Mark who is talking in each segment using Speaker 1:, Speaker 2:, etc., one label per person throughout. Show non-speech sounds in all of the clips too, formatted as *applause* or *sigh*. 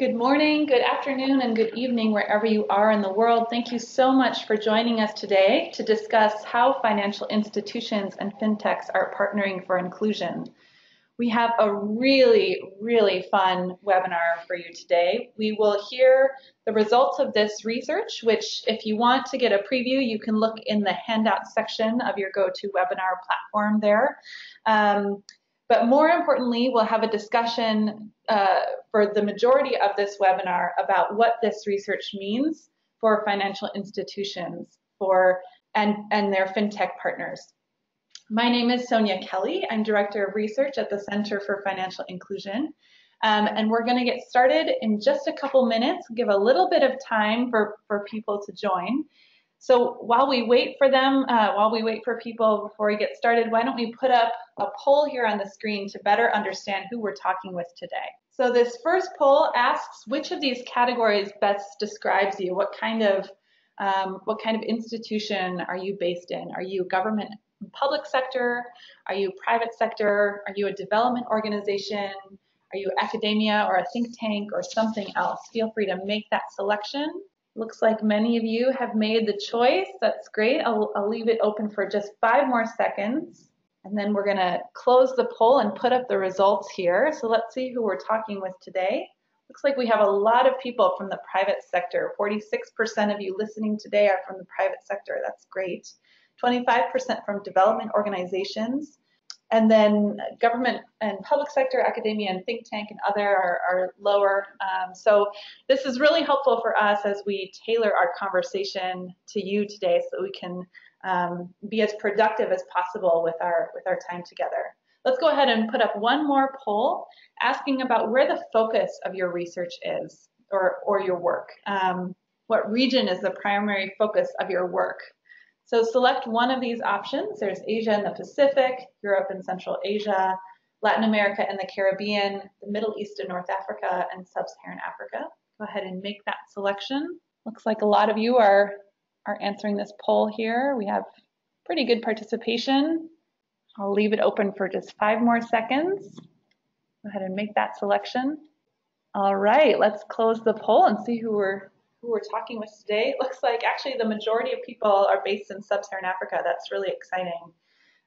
Speaker 1: Good morning, good afternoon, and good evening wherever you are in the world. Thank you so much for joining us today to discuss how financial institutions and fintechs are partnering for inclusion. We have a really, really fun webinar for you today. We will hear the results of this research, which if you want to get a preview, you can look in the handout section of your GoToWebinar platform there. Um, but more importantly, we'll have a discussion uh, for the majority of this webinar about what this research means for financial institutions for and, and their fintech partners. My name is Sonia Kelly. I'm Director of Research at the Center for Financial Inclusion. Um, and we're going to get started in just a couple minutes, give a little bit of time for, for people to join. So while we wait for them, uh, while we wait for people before we get started, why don't we put up a poll here on the screen to better understand who we're talking with today. So this first poll asks which of these categories best describes you? What kind of um, what kind of institution are you based in? Are you government public sector? Are you private sector? Are you a development organization? Are you academia or a think tank or something else? Feel free to make that selection. Looks like many of you have made the choice. That's great. I'll, I'll leave it open for just five more seconds. And then we're going to close the poll and put up the results here. So let's see who we're talking with today. Looks like we have a lot of people from the private sector. 46% of you listening today are from the private sector. That's great. 25% from development organizations, and then government and public sector, academia and think tank and other are, are lower. Um, so this is really helpful for us as we tailor our conversation to you today so that we can um, be as productive as possible with our, with our time together. Let's go ahead and put up one more poll asking about where the focus of your research is or, or your work. Um, what region is the primary focus of your work? So select one of these options. There's Asia and the Pacific, Europe and Central Asia, Latin America and the Caribbean, the Middle East and North Africa, and Sub-Saharan Africa. Go ahead and make that selection. Looks like a lot of you are, are answering this poll here. We have pretty good participation. I'll leave it open for just five more seconds. Go ahead and make that selection. All right, let's close the poll and see who we're who we're talking with today, it looks like actually the majority of people are based in sub-Saharan Africa. That's really exciting.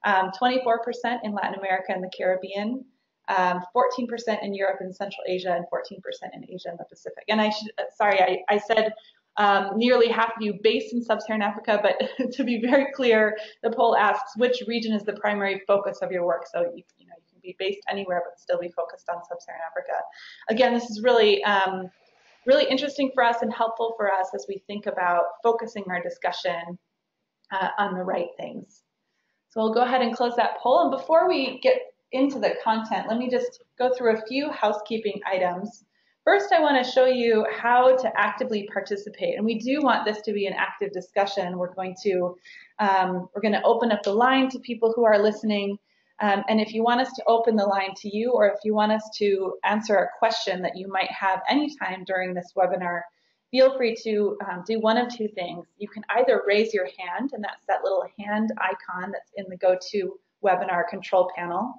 Speaker 1: 24% um, in Latin America and the Caribbean, 14% um, in Europe and Central Asia, and 14% in Asia and the Pacific. And I should, uh, sorry, I, I said um, nearly half of you based in sub-Saharan Africa, but *laughs* to be very clear, the poll asks which region is the primary focus of your work. So you, you know you can be based anywhere, but still be focused on sub-Saharan Africa. Again, this is really um, really interesting for us and helpful for us as we think about focusing our discussion uh, on the right things. So we'll go ahead and close that poll. And before we get into the content, let me just go through a few housekeeping items. First, I want to show you how to actively participate. And we do want this to be an active discussion. We're going to, um, we're going to open up the line to people who are listening um, and if you want us to open the line to you or if you want us to answer a question that you might have anytime during this webinar, feel free to um, do one of two things. You can either raise your hand, and that's that little hand icon that's in the GoTo webinar control panel,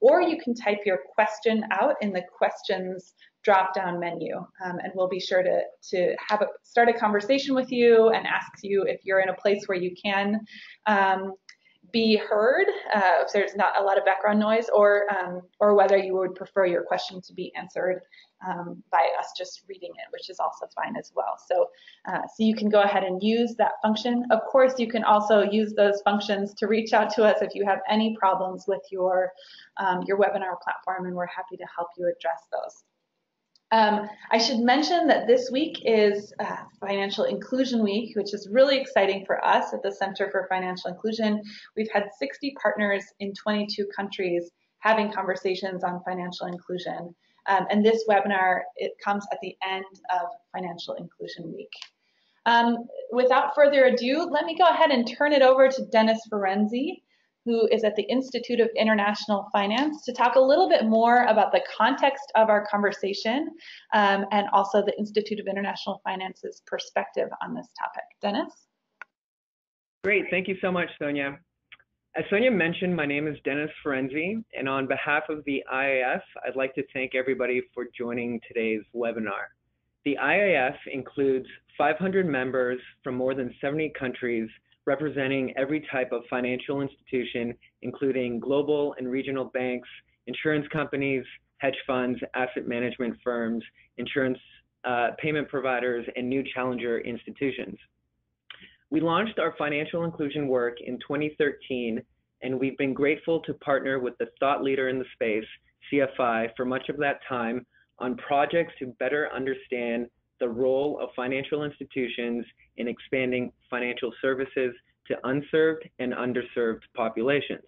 Speaker 1: or you can type your question out in the questions drop-down menu, um, and we'll be sure to, to have a, start a conversation with you and ask you if you're in a place where you can um, be heard uh, if there's not a lot of background noise or um, or whether you would prefer your question to be answered um, by us just reading it, which is also fine as well. So, uh, so you can go ahead and use that function. Of course, you can also use those functions to reach out to us if you have any problems with your um, your webinar platform, and we're happy to help you address those. Um, I should mention that this week is uh, Financial Inclusion Week, which is really exciting for us at the Center for Financial Inclusion. We've had 60 partners in 22 countries having conversations on financial inclusion. Um, and this webinar, it comes at the end of Financial Inclusion Week. Um, without further ado, let me go ahead and turn it over to Dennis Ferenczi who is at the Institute of International Finance, to talk a little bit more about the context of our conversation um, and also the Institute of International Finance's perspective on this topic. Dennis?
Speaker 2: Great, thank you so much, Sonia. As Sonia mentioned, my name is Dennis Ferenzi, and on behalf of the IIF, I'd like to thank everybody for joining today's webinar. The IIF includes 500 members from more than 70 countries representing every type of financial institution, including global and regional banks, insurance companies, hedge funds, asset management firms, insurance uh, payment providers, and new challenger institutions. We launched our financial inclusion work in 2013, and we've been grateful to partner with the thought leader in the space, CFI, for much of that time on projects to better understand the role of financial institutions in expanding financial services to unserved and underserved populations.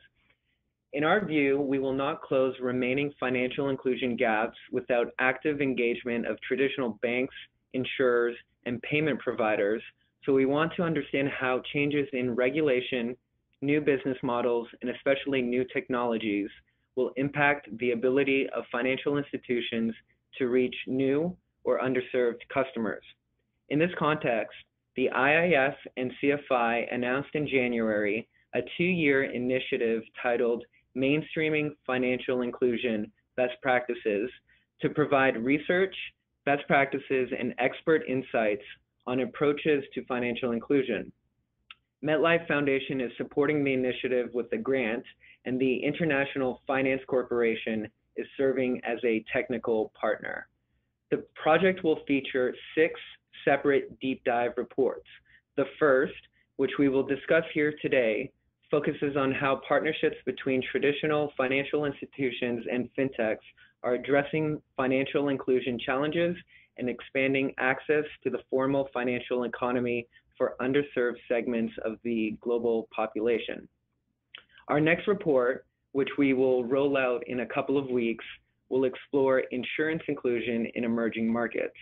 Speaker 2: In our view, we will not close remaining financial inclusion gaps without active engagement of traditional banks, insurers, and payment providers, so we want to understand how changes in regulation, new business models, and especially new technologies will impact the ability of financial institutions to reach new or underserved customers. In this context, the IIF and CFI announced in January a two-year initiative titled Mainstreaming Financial Inclusion Best Practices to provide research, best practices, and expert insights on approaches to financial inclusion. MetLife Foundation is supporting the initiative with a grant, and the International Finance Corporation is serving as a technical partner. The project will feature six separate deep dive reports. The first, which we will discuss here today, focuses on how partnerships between traditional financial institutions and fintechs are addressing financial inclusion challenges and expanding access to the formal financial economy for underserved segments of the global population. Our next report, which we will roll out in a couple of weeks, will explore insurance inclusion in emerging markets.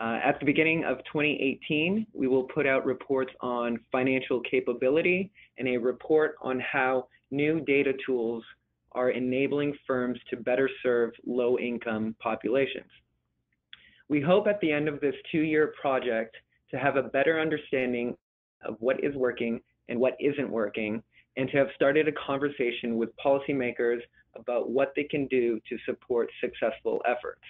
Speaker 2: Uh, at the beginning of 2018, we will put out reports on financial capability and a report on how new data tools are enabling firms to better serve low-income populations. We hope at the end of this two-year project to have a better understanding of what is working and what isn't working, and to have started a conversation with policymakers about what they can do to support successful efforts.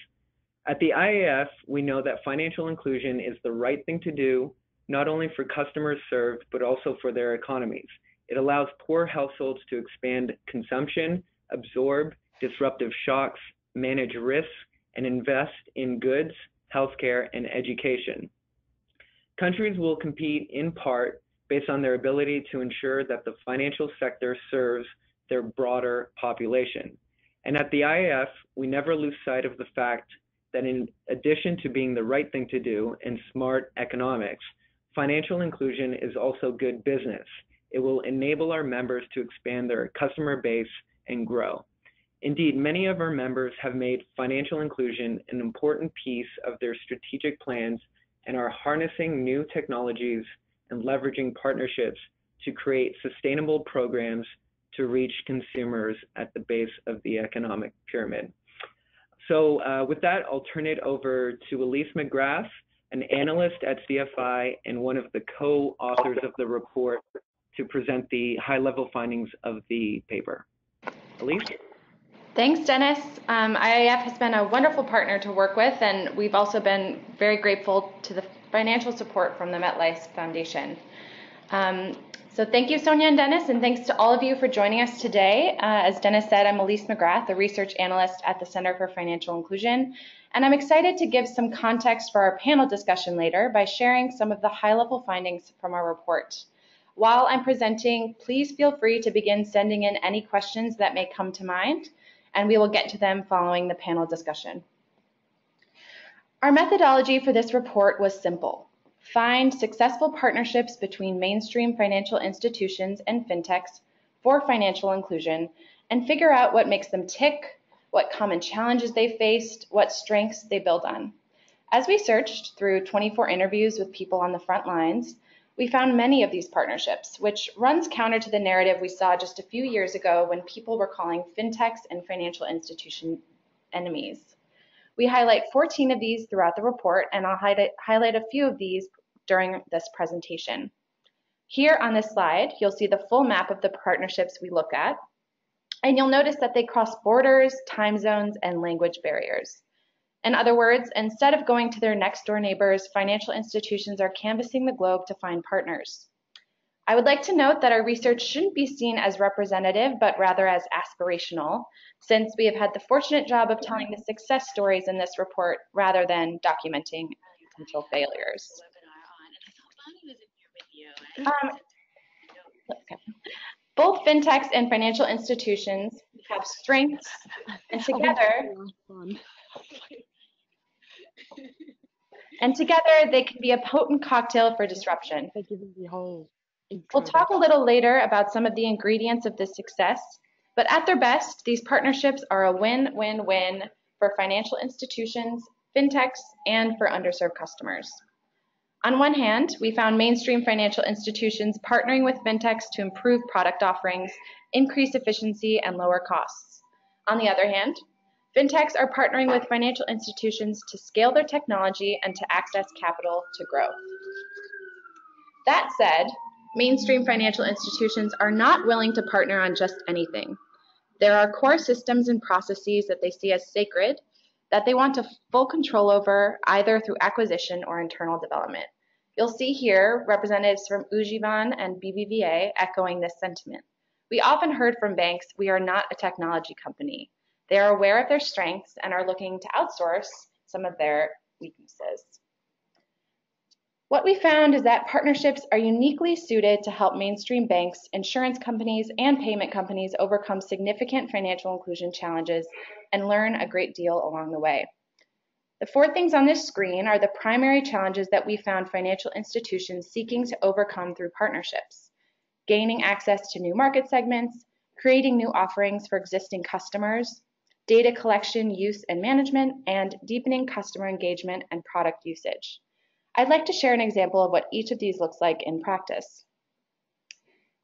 Speaker 2: At the IIF, we know that financial inclusion is the right thing to do, not only for customers served, but also for their economies. It allows poor households to expand consumption, absorb disruptive shocks, manage risks, and invest in goods, healthcare, and education. Countries will compete in part based on their ability to ensure that the financial sector serves their broader population. And at the IIF, we never lose sight of the fact that in addition to being the right thing to do and smart economics, financial inclusion is also good business. It will enable our members to expand their customer base and grow. Indeed, many of our members have made financial inclusion an important piece of their strategic plans and are harnessing new technologies and leveraging partnerships to create sustainable programs to reach consumers at the base of the economic pyramid. So uh, with that, I'll turn it over to Elise McGrath, an analyst at CFI and one of the co-authors of the report to present the high-level findings of the paper. Elise?
Speaker 3: Thanks, Dennis. Um, IIF has been a wonderful partner to work with, and we've also been very grateful to the financial support from the MetLife Foundation. Um, so thank you, Sonia and Dennis, and thanks to all of you for joining us today. Uh, as Dennis said, I'm Elise McGrath, a research analyst at the Center for Financial Inclusion, and I'm excited to give some context for our panel discussion later by sharing some of the high-level findings from our report. While I'm presenting, please feel free to begin sending in any questions that may come to mind, and we will get to them following the panel discussion. Our methodology for this report was simple. Find successful partnerships between mainstream financial institutions and fintechs for financial inclusion and figure out what makes them tick, what common challenges they faced, what strengths they build on. As we searched through 24 interviews with people on the front lines, we found many of these partnerships, which runs counter to the narrative we saw just a few years ago when people were calling fintechs and financial institution enemies. We highlight 14 of these throughout the report, and I'll highlight, highlight a few of these during this presentation. Here on this slide, you'll see the full map of the partnerships we look at, and you'll notice that they cross borders, time zones, and language barriers. In other words, instead of going to their next door neighbors, financial institutions are canvassing the globe to find partners. I would like to note that our research shouldn't be seen as representative, but rather as aspirational, since we have had the fortunate job of telling the success stories in this report rather than documenting potential failures. Um. Both fintechs and financial institutions have strengths, and together, and together they can be a potent cocktail for disruption. We'll talk a little later about some of the ingredients of this success, but at their best, these partnerships are a win-win-win for financial institutions, fintechs, and for underserved customers. On one hand, we found mainstream financial institutions partnering with fintechs to improve product offerings, increase efficiency, and lower costs. On the other hand, fintechs are partnering with financial institutions to scale their technology and to access capital to grow. That said, mainstream financial institutions are not willing to partner on just anything. There are core systems and processes that they see as sacred that they want to full control over either through acquisition or internal development. You'll see here representatives from Ujjivan and BBVA echoing this sentiment. We often heard from banks, we are not a technology company. They are aware of their strengths and are looking to outsource some of their weaknesses. What we found is that partnerships are uniquely suited to help mainstream banks, insurance companies, and payment companies overcome significant financial inclusion challenges and learn a great deal along the way. The four things on this screen are the primary challenges that we found financial institutions seeking to overcome through partnerships. Gaining access to new market segments, creating new offerings for existing customers, data collection, use, and management, and deepening customer engagement and product usage. I'd like to share an example of what each of these looks like in practice.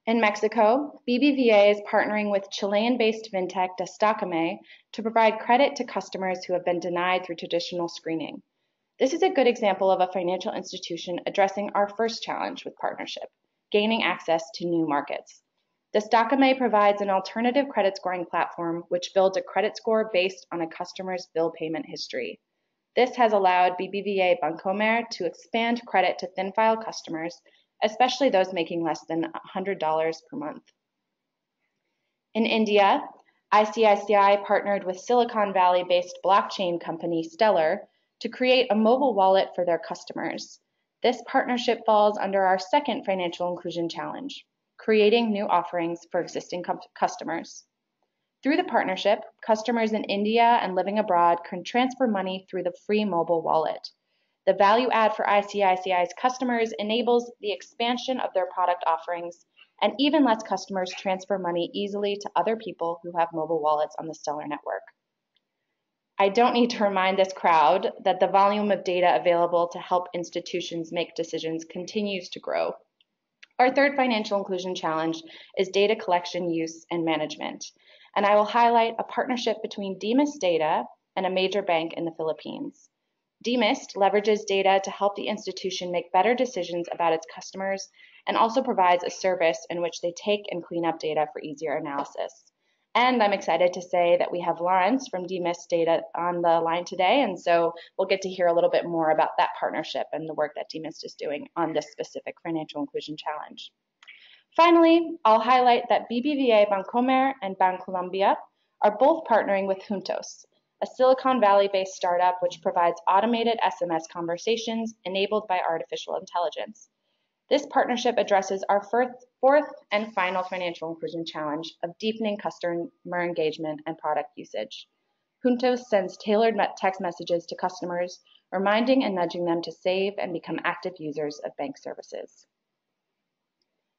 Speaker 3: In Mexico, BBVA is partnering with Chilean-based fintech Destacame to provide credit to customers who have been denied through traditional screening. This is a good example of a financial institution addressing our first challenge with partnership, gaining access to new markets. Destacame provides an alternative credit scoring platform which builds a credit score based on a customer's bill payment history. This has allowed BBVA Bancomer to expand credit to thin file customers especially those making less than $100 per month. In India, ICICI partnered with Silicon Valley based blockchain company Stellar to create a mobile wallet for their customers. This partnership falls under our second financial inclusion challenge creating new offerings for existing customers. Through the partnership, customers in India and living abroad can transfer money through the free mobile wallet. The value add for ICICI's customers enables the expansion of their product offerings and even lets customers transfer money easily to other people who have mobile wallets on the Stellar network. I don't need to remind this crowd that the volume of data available to help institutions make decisions continues to grow. Our third financial inclusion challenge is data collection, use, and management. And I will highlight a partnership between Demyst Data and a major bank in the Philippines. Demyst leverages data to help the institution make better decisions about its customers and also provides a service in which they take and clean up data for easier analysis. And I'm excited to say that we have Lawrence from Demyst Data on the line today, and so we'll get to hear a little bit more about that partnership and the work that Demyst is doing on this specific financial inclusion challenge. Finally, I'll highlight that BBVA Bancomer and Bancolombia are both partnering with Juntos, a Silicon Valley based startup which provides automated SMS conversations enabled by artificial intelligence. This partnership addresses our fourth and final financial inclusion challenge of deepening customer engagement and product usage. Juntos sends tailored text messages to customers, reminding and nudging them to save and become active users of bank services.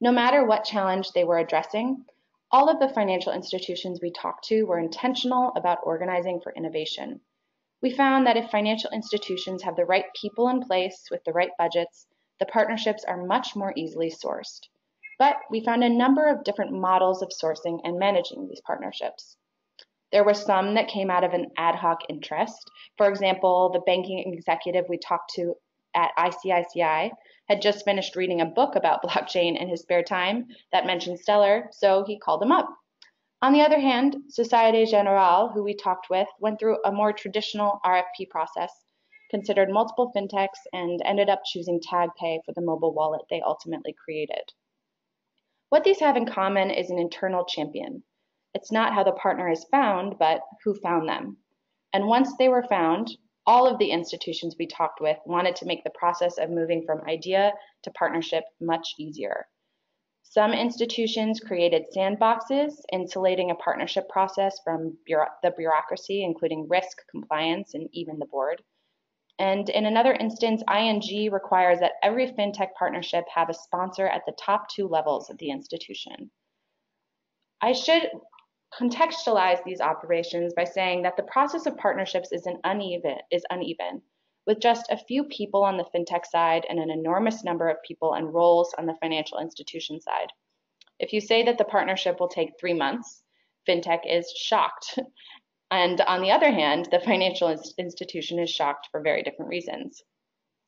Speaker 3: No matter what challenge they were addressing, all of the financial institutions we talked to were intentional about organizing for innovation. We found that if financial institutions have the right people in place with the right budgets, the partnerships are much more easily sourced. But we found a number of different models of sourcing and managing these partnerships. There were some that came out of an ad hoc interest. For example, the banking executive we talked to at ICICI had just finished reading a book about *laughs* blockchain in his spare time that mentioned Stellar, so he called him up. On the other hand, Societe Generale, who we talked with, went through a more traditional RFP process, considered multiple fintechs, and ended up choosing TagPay for the mobile wallet they ultimately created. What these have in common is an internal champion. It's not how the partner is found, but who found them. And once they were found, all of the institutions we talked with wanted to make the process of moving from idea to partnership much easier. Some institutions created sandboxes, insulating a partnership process from bureau- the bureaucracy, including risk, compliance, and even the board. And in another instance, ING requires that every fintech partnership have a sponsor at the top two levels of the institution. I should contextualize these operations by saying that the process of partnerships is an uneven is uneven with just a few people on the fintech side and an enormous number of people and roles on the financial institution side. If you say that the partnership will take 3 months, fintech is shocked. *laughs* And on the other hand, the financial institution is shocked for very different reasons.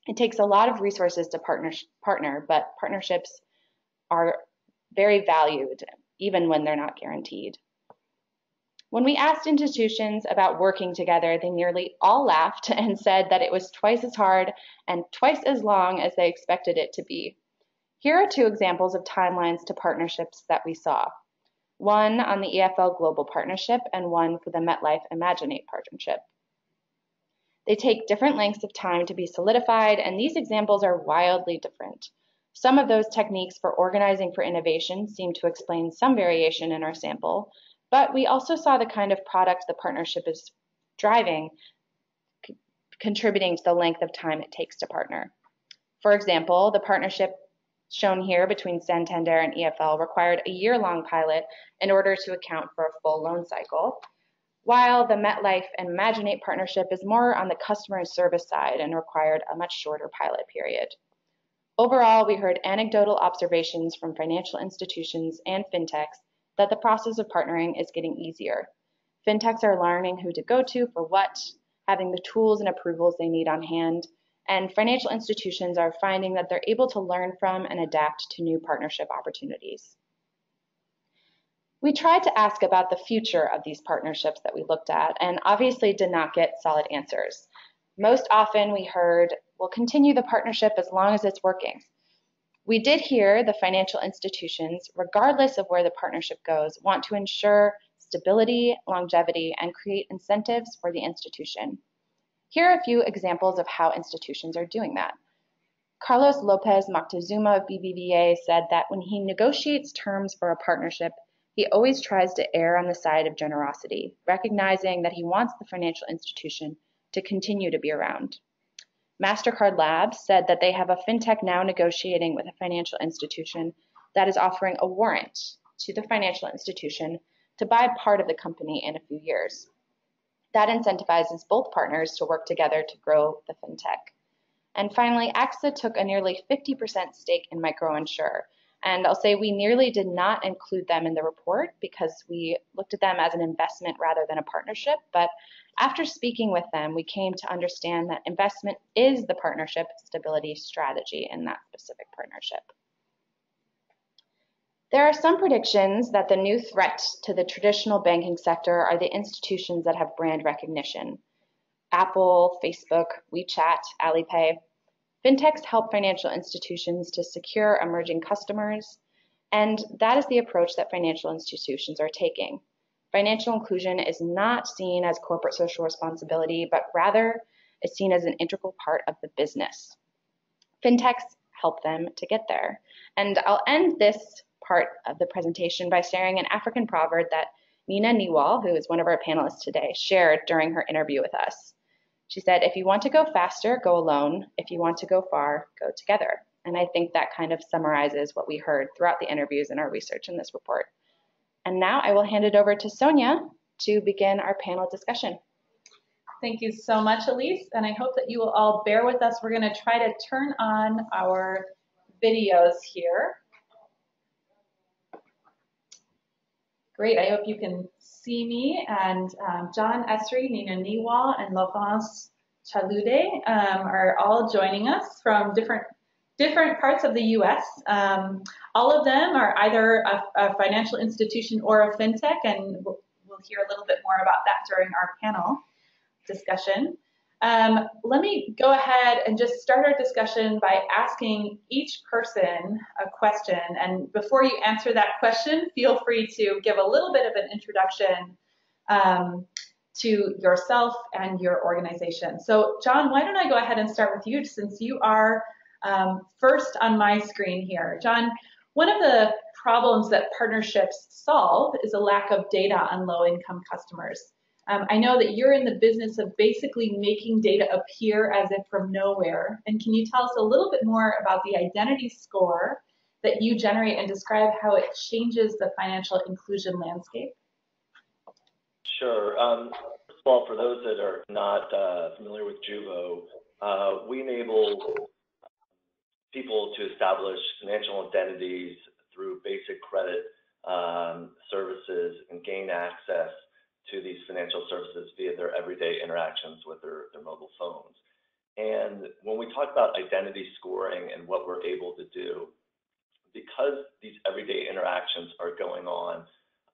Speaker 3: It takes a lot of resources to partner, partner but partnerships are very valued even when they're not guaranteed. When we asked institutions about working together, they nearly all laughed and said that it was twice as hard and twice as long as they expected it to be. Here are two examples of timelines to partnerships that we saw. One on the EFL Global Partnership and one for the MetLife Imaginate Partnership. They take different lengths of time to be solidified, and these examples are wildly different. Some of those techniques for organizing for innovation seem to explain some variation in our sample, but we also saw the kind of product the partnership is driving contributing to the length of time it takes to partner. For example, the partnership shown here between Santander and EFL required a year-long pilot in order to account for a full loan cycle, while the MetLife and Imaginate partnership is more on the customer service side and required a much shorter pilot period. Overall, we heard anecdotal observations from financial institutions and fintechs that the process of partnering is getting easier. Fintechs are learning who to go to for what, having the tools and approvals they need on hand, and financial institutions are finding that they're able to learn from and adapt to new partnership opportunities. We tried to ask about the future of these partnerships that we looked at and obviously did not get solid answers. Most often we heard, we'll continue the partnership as long as it's working. We did hear the financial institutions, regardless of where the partnership goes, want to ensure stability, longevity, and create incentives for the institution. Here are a few examples of how institutions are doing that. Carlos Lopez Moctezuma of BBVA said that when he negotiates terms for a partnership, he always tries to err on the side of generosity, recognizing that he wants the financial institution to continue to be around. MasterCard Labs said that they have a fintech now negotiating with a financial institution that is offering a warrant to the financial institution to buy part of the company in a few years. That incentivizes both partners to work together to grow the fintech. And finally, AXA took a nearly 50% stake in MicroEnsure. And I'll say we nearly did not include them in the report because we looked at them as an investment rather than a partnership. But after speaking with them, we came to understand that investment is the partnership stability strategy in that specific partnership. There are some predictions that the new threat to the traditional banking sector are the institutions that have brand recognition. Apple, Facebook, WeChat, Alipay. Fintechs help financial institutions to secure emerging customers, and that is the approach that financial institutions are taking. Financial inclusion is not seen as corporate social responsibility, but rather is seen as an integral part of the business. Fintechs help them to get there. And I'll end this part of the presentation by sharing an African proverb that Nina Niwal, who is one of our panelists today, shared during her interview with us. She said, if you want to go faster, go alone. If you want to go far, go together. And I think that kind of summarizes what we heard throughout the interviews and our research in this report. And now I will hand it over to Sonia to begin our panel discussion.
Speaker 1: Thank you so much, Elise, and I hope that you will all bear with us. We're going to try to turn on our videos here. Great, I hope you can see me and um, John Esri, Nina Niwal, and Laurence Chalude um, are all joining us from different different parts of the U.S. Um, all of them are either a, a, financial institution or a fintech, and we'll, we'll, hear a little bit more about that during our panel discussion. Um, let me go ahead and just start our discussion by asking each person a question. And before you answer that question, feel free to give a little bit of an introduction um, to yourself and your organization. So, John, why don't I go ahead and start with you since you are um, first on my screen here. John, one of the problems that partnerships solve is a lack of data on low income customers. Um, I know that you're in the business of basically making data appear as if from nowhere. And can you tell us a little bit more about the identity score that you generate and describe how it changes the financial inclusion landscape?
Speaker 4: Sure. Um, first of all, for those that are not uh, familiar with Juvo, uh, we enable people to establish financial identities through basic credit um, services and gain access to these financial services via their everyday interactions with their, their mobile phones. And when we talk about identity scoring and what we're able to do, because these everyday interactions are going on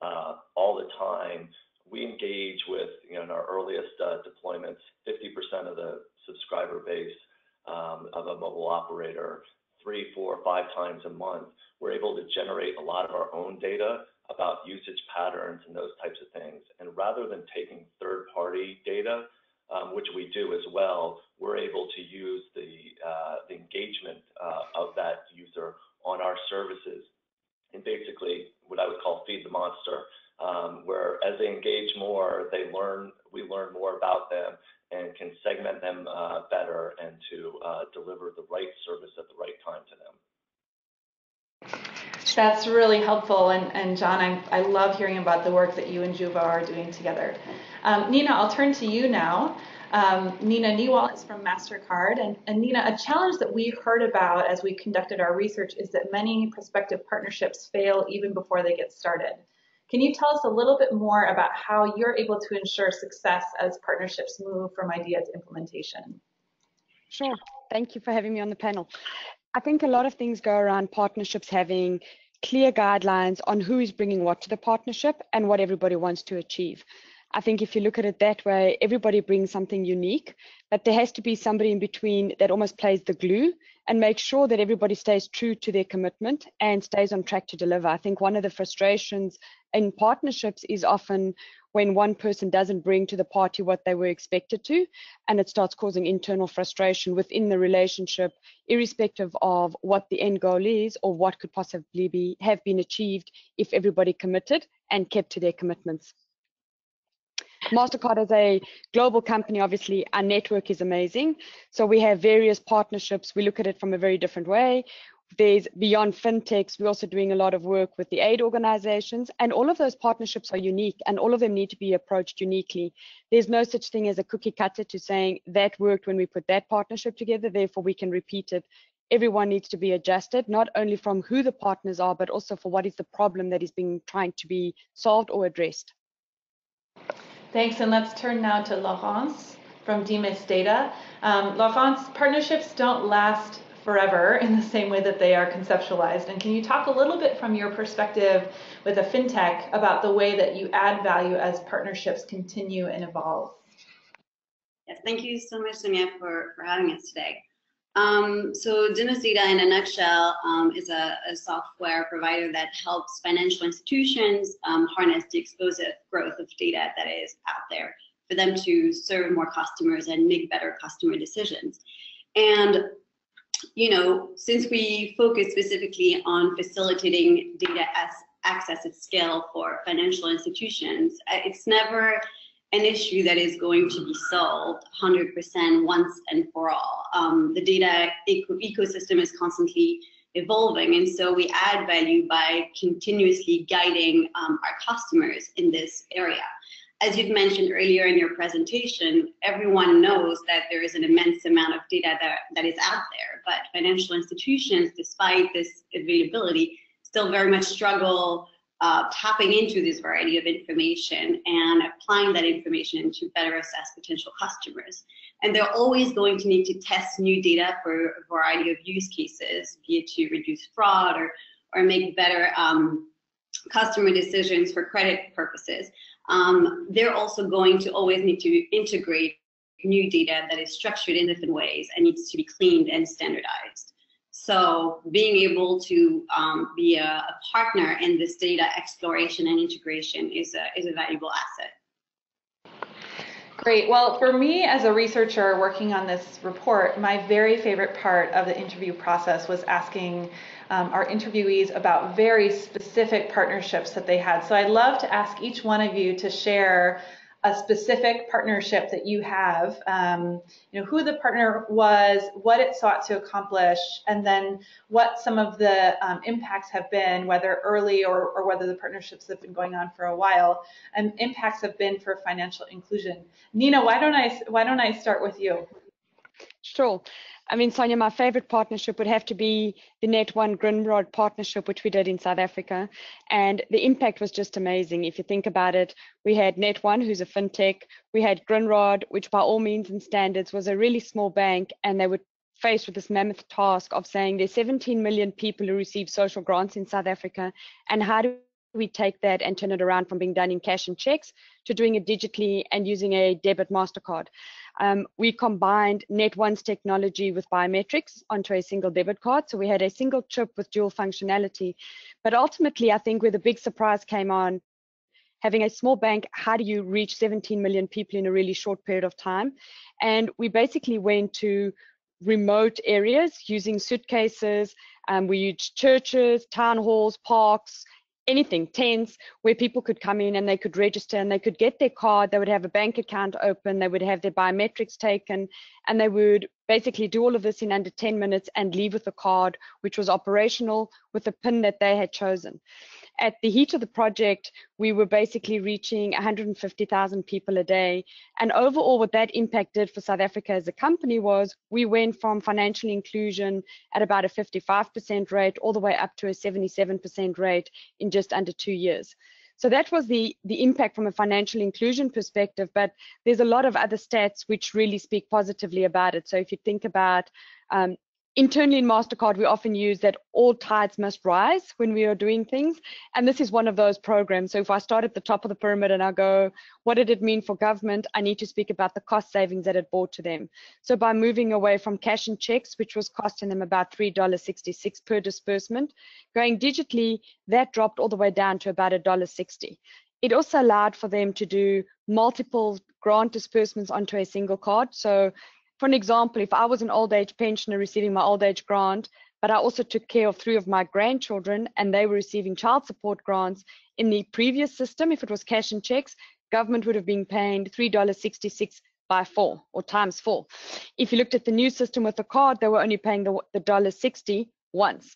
Speaker 4: uh, all the time, we engage with, you know, in our earliest uh, deployments, 50% of the subscriber base um, of a mobile operator three, four, five times a month. We're able to generate a lot of our own data about usage patterns and those types of things. And rather than taking third-party data, um, which we do as well, we're able to use the, uh, the engagement uh, of that user on our services and basically what I would call feed the monster, um, where as they engage more, they learn, we learn more about them and can segment them uh, better and to uh, deliver the right service at the right time to them.
Speaker 1: That's really helpful. And, and John, I, I love hearing about the work that you and Juvo are doing together. Um, Nina, I'll turn to you now. Um, Nina Newall is from MasterCard. And, and Nina, a challenge that we heard about as we conducted our research is that many prospective partnerships fail even before they get started. Can you tell us a little bit more about how you're able to ensure success as partnerships move from idea to implementation?
Speaker 5: Sure. Thank you for having me on the panel. I think a lot of things go around partnerships having clear guidelines on who is bringing what to the partnership and what everybody wants to achieve. I think if you look at it that way, everybody brings something unique, but there has to be somebody in between that almost plays the glue and make sure that everybody stays true to their commitment and stays on track to deliver. I think one of the frustrations in partnerships is often when one person doesn't bring to the party what they were expected to, and it starts causing internal frustration within the relationship, irrespective of what the end goal is or what could possibly be have been achieved if everybody committed and kept to their commitments. MasterCard is a global company, obviously, our network is amazing. So we have various partnerships. We look at it from a very different way. There's beyond fintechs, we're also doing a lot of work with the aid organizations, and all of those partnerships are unique and all of them need to be approached uniquely. There's no such thing as a cookie cutter to saying that worked when we put that partnership together, therefore we can repeat it. Everyone needs to be adjusted, not only from who the partners are, but also for what is the problem that is being trying to be solved or addressed.
Speaker 1: Thanks, and let's turn now to Laurence from Demyst Data. Um, Laurence, partnerships don't last forever *laughs* in the same way that they are conceptualized. And can you talk a little bit from your perspective with a fintech about the way that you add value as partnerships continue and evolve?
Speaker 6: Yes, thank you so much, Sonia, for, for having us today. Um, so Data, in a nutshell, um, is a, a, software provider that helps financial institutions um, harness the explosive growth of data that is out there for them to serve more customers and make better customer decisions. And you know, since we focus specifically on facilitating data as access at scale for financial institutions, uh, it's never an issue that is going to be solved 100% once and for all. Um, the data eco ecosystem is constantly evolving, and so we add value by continuously guiding um, our customers in this area. As you've mentioned earlier in your presentation, everyone knows that there is an immense amount of data that, that is out there, but financial institutions, despite this availability, still very much struggle uh, tapping into this variety of information and applying that information to better assess potential customers. And they're always going to need to test new data for a variety of use cases, be it to reduce fraud or, or make better um, customer decisions for credit purposes. Um, they're also going to always need to integrate new data that is structured in different ways and needs to be cleaned and standardized. So being able to um, be a, a, partner in this data exploration and integration is a, is a valuable asset.
Speaker 1: Great. Well, for me as a researcher working on this report, my very favorite part of the interview process was asking um, our interviewees about very specific partnerships that they had. So I'd love to ask each one of you to share a specific partnership that you have, um, you know, who the partner was, what it sought to accomplish, and then what some of the um, impacts have been, whether early or, or whether the partnerships have been going on for a while, and impacts have been for financial inclusion. Nina, why don't I why don't I start with you?
Speaker 5: Sure. I mean, Sonia, my favorite partnership would have to be the Net1 Grindrod partnership, which we did in South Africa. And the impact was just amazing. If you think about it, we had Net1, who's a fintech. We had Grindrod, which by all means and standards was a really small bank, and they were faced with this mammoth task of saying there's 17 million people who receive social grants in South Africa, and how do we take that and turn it around from being done in cash and checks to doing it digitally and using a debit MasterCard. Um, we combined Net1's technology with biometrics onto a single debit card. So we had a single chip with dual functionality. But ultimately, I think where the big surprise came on, having a small bank, how do you reach 17 million people in a really short period of time? And we basically went to remote areas using suitcases. Um, we used churches, town halls, parks, anything, tents, where people could come in and they could register and they could get their card, they would have a bank account open, they would have their biometrics taken, and they would basically do all of this in under 10 minutes and leave with a card which was operational with a PIN that they had chosen at the heat of the project, we were basically reaching 150,000 people a day. And overall, what that impact did for South Africa as a company was we went from financial inclusion at about a 55% rate all the way up to a 77% rate in just under two years. So that was the, the impact from a financial inclusion perspective, but there's a lot of other stats which really speak positively about it. So if you think about um, internally in MasterCard, we often use that all tides must rise when we are doing things. And this is one of those programs. So if I start at the top of the pyramid and I go, what did it mean for government? I need to speak about the cost savings that it brought to them. So by moving away from cash and checks, which was costing them about $3.66 per disbursement, going digitally, that dropped all the way down to about $1.60. It also allowed for them to do multiple grant disbursements onto a single card. So for an example, if I was an old age pensioner receiving my old age grant, but I also took care of three of my grandchildren and they were receiving child support grants in the previous system, if it was cash and checks, government would have been paying $3.66 by four or times four. If you looked at the new system with the card, they were only paying the, the $1.60 once.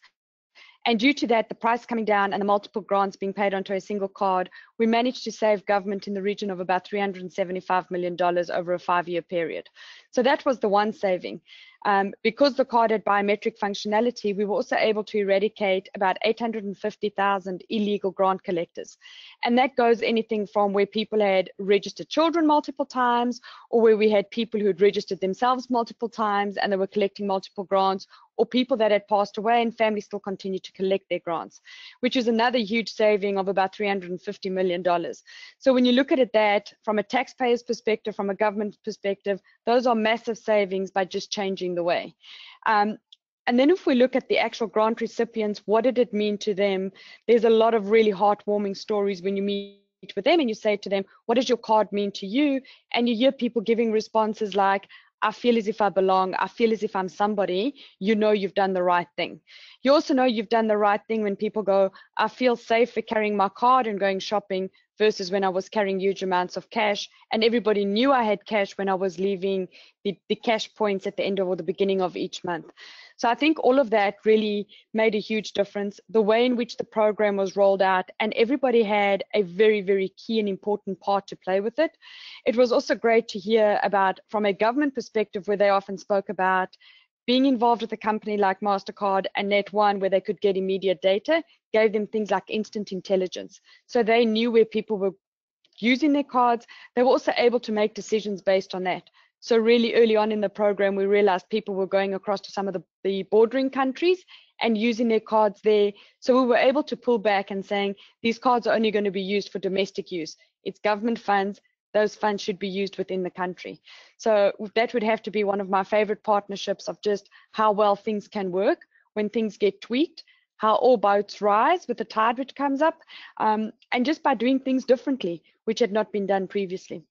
Speaker 5: And due to that, the price coming down and the multiple grants being paid onto a single card, we managed to save government in the region of about $375 million over a five year period. So that was the one saving. Um, because the card had biometric functionality, we were also able to eradicate about 850,000 illegal grant collectors. And that goes anything from where people had registered children multiple times, or where we had people who had registered themselves multiple times and they were collecting multiple grants, or people that had passed away and families still continue to collect their grants, which is another huge saving of about $350 million. So when you look at it that from a taxpayer's perspective, from a government perspective, those are massive savings by just changing the way. Um, and then if we look at the actual grant recipients, what did it mean to them? There's a lot of really heartwarming stories when you meet with them and you say to them, what does your card mean to you? And you hear people giving responses like, I feel as if I belong. I feel as if I'm somebody. You know you've done the right thing. You also know you've done the right thing when people go, I feel safe for carrying my card and going shopping versus when I was carrying huge amounts of cash. And everybody knew I had cash when I was leaving the, the cash points at the end of or the beginning of each month. So I think all of that really made a huge difference. The way in which the program was rolled out, and everybody had a very, very key and important part to play with it. It was also great to hear about, from a government perspective, where they often spoke about being involved with a company like MasterCard and Net1, where they could get immediate data, gave them things like instant intelligence. So they knew where people were using their cards. They were also able to make decisions based on that. So really early on in the program, we realized people were going across to some of the, the bordering countries and using their cards there. So we were able to pull back and saying these cards are only going to be used for domestic use. It's government funds. Those funds should be used within the country. So that would have to be one of my favorite partnerships of just how well things can work when things get tweaked, how all boats rise with the tide which comes up, um, and just by doing things differently, which had not been done previously.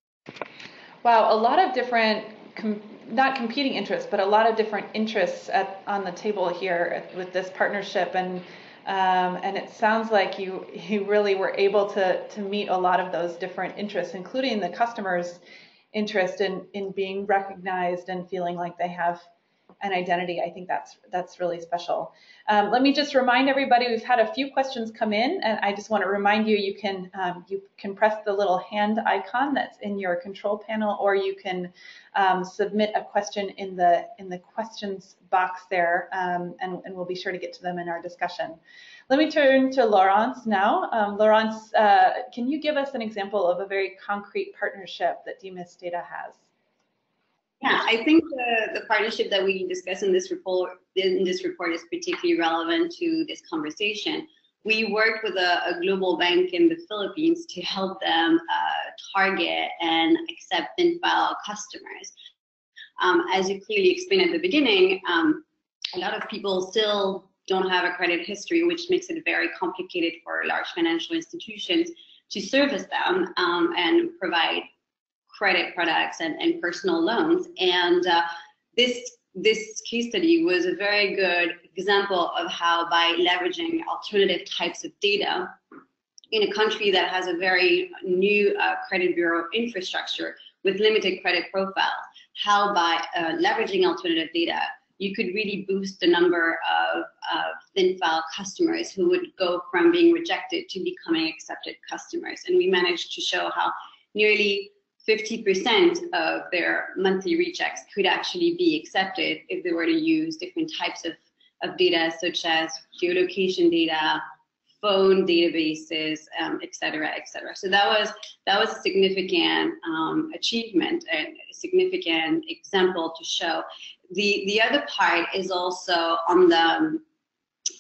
Speaker 1: Wow, a lot of different, com- not competing interests, but a lot of different interests at, on the table here with this partnership. And um, and it sounds like you *laughs* you really were able to to meet a lot of those different interests, including the customers' interest in in being recognized and feeling like they have and identity. I think that's that's really special. Um, let me just remind everybody we've had a few questions come in, and I just want to remind you you can um, you can press the little hand icon that's in your control panel, or you can um, submit a question in the in the questions box there, um, and, and we'll be sure to get to them in our discussion. Let me turn to Laurence now. Um, Laurence, uh, can you give us an example of a very concrete partnership that Demyst Data has?
Speaker 6: Yeah, I think the, the partnership that we discuss in this report in this report is particularly relevant to this conversation. We worked with a, a global bank in the Philippines to help them uh, target and accept file customers. Um, as you clearly explained at the beginning, um, a lot of people still don't have a credit history, which makes it very complicated for large financial institutions to service them um, and provide credit products and, and personal loans. And uh, this this case study was a very good example of how by leveraging alternative types of data in a country that has a very new uh, credit bureau infrastructure with limited credit profile, how by uh, leveraging alternative data, you could really boost the number of, of thin file customers who would go from being rejected to becoming accepted customers. And we managed to show how nearly 50% of their monthly rechecks could actually be accepted if they were to use different types of, of data, such as geolocation data, phone databases, um, et cetera, et cetera. So that was that was a significant um, achievement and a significant example to show. The the other part is also on the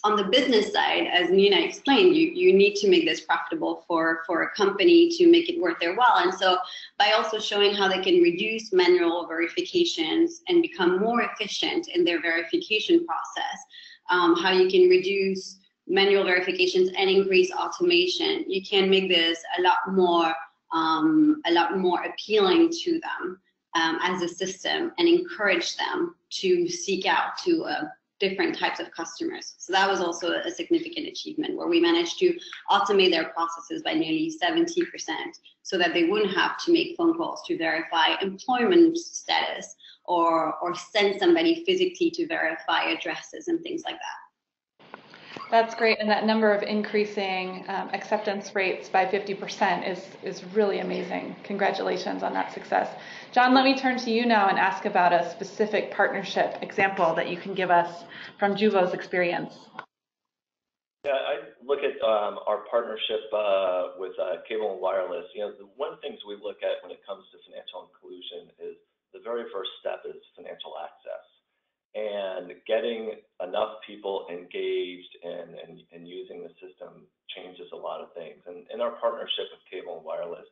Speaker 6: on the business side, as Nina explained, you, you need to make this profitable for, for a company to make it worth their while. And so by also showing how they can reduce manual verifications and become more efficient in their verification process, um, how you can reduce manual verifications and increase automation, you can make this a lot more um, a lot more appealing to them um, as a system and encourage them to seek out to different types of customers. So that was also a significant achievement where we managed to automate their processes by nearly 70% so that they wouldn't have to make phone calls to verify employment status or, or send somebody physically to verify addresses and things like that.
Speaker 1: That's great, and that number of increasing um, acceptance rates by 50% is is really amazing. Congratulations on that success. John, let me turn to you now and ask about a specific partnership example that you can give us from Juvo's experience.
Speaker 4: Yeah, I look at um, our partnership uh, with uh, Cable and Wireless. You know, the one things we look at when it comes to financial inclusion is the very first step is financial access. And getting enough people engaged and, and, and using the system changes a lot of things. And in our partnership with Cable and Wireless,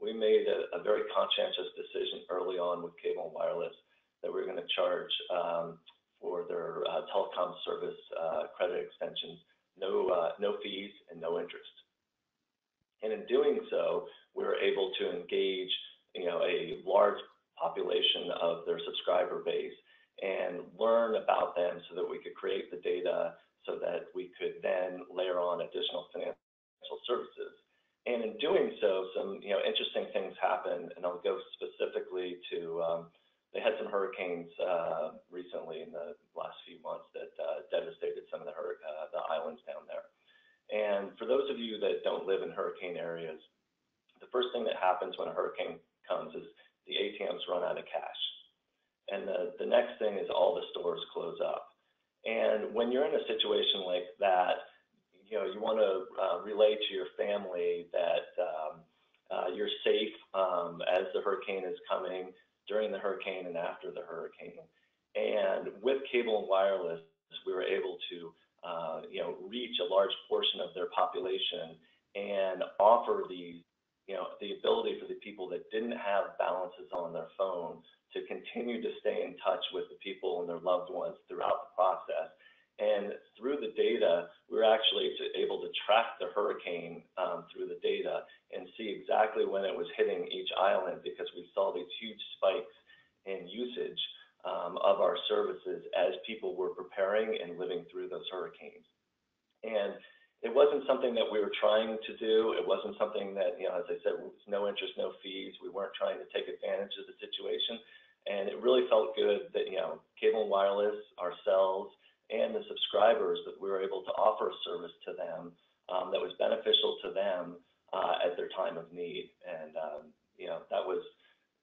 Speaker 4: we made a, a, very conscientious decision early on with Cable and Wireless that we are going to charge um, for their uh, telecom service uh, credit extensions no uh, no fees and no interest. And in doing so, we were able to engage you know a large population of their subscriber base and learn about them so that we could create the data so that we could then layer on additional financial services and in doing so, some you know interesting things happened, and I'll go specifically to um, they had some hurricanes uh, recently in the last few months that uh, devastated some of the uh, the islands down there. And for those of you that don't live in hurricane areas, the first thing that happens when a hurricane comes is the ATMs run out of cash, and the the next thing is all the stores close up. And when you're in a situation like that you know, you want to uh, relay to your family that um, uh, you're safe um, as the hurricane is coming. during the hurricane and after the hurricane. And with Cable and Wireless, we were able to uh, you know, reach a large portion of their population and offer these, you know, the ability for the people that didn't have balances on their phone to continue to stay in touch with the people and their loved ones throughout the process. And through the data, we were actually able to track the hurricane um, through the data and see exactly when it was hitting each island because we saw these huge spikes in usage um, of our services as people were preparing and living through those hurricanes. And it wasn't something that we were trying to do. It wasn't something that, you know, as I said, was no interest, no fees. We weren't trying to take advantage of the situation. And it really felt good that, you know, Cable and Wireless, ourselves, and the subscribers that we were able to offer a service to them um, that was beneficial to them uh, at their time of need. And, um, you know, that was,